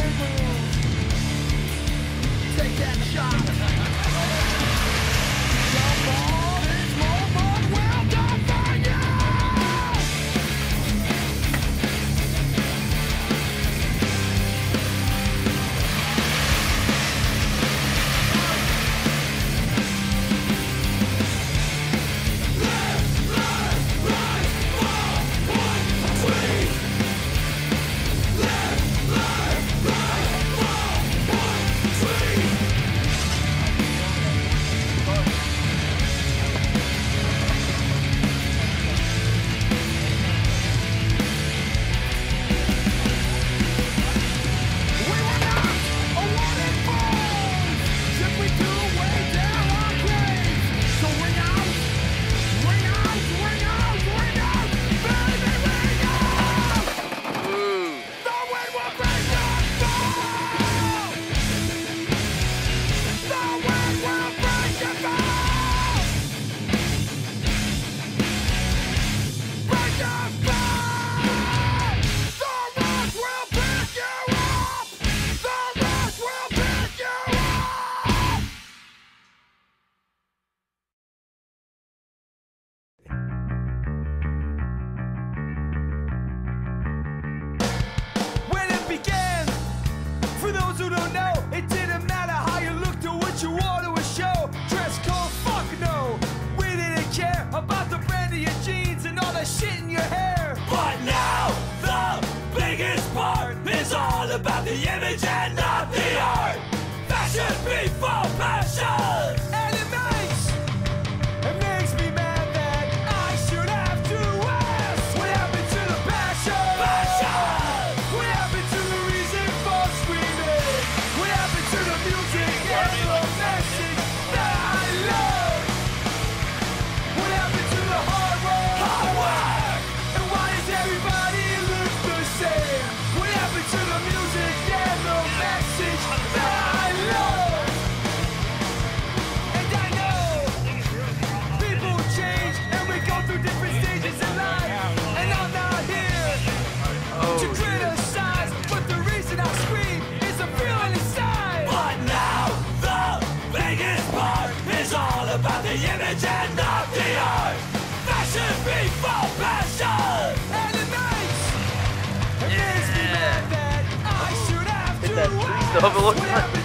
when about to that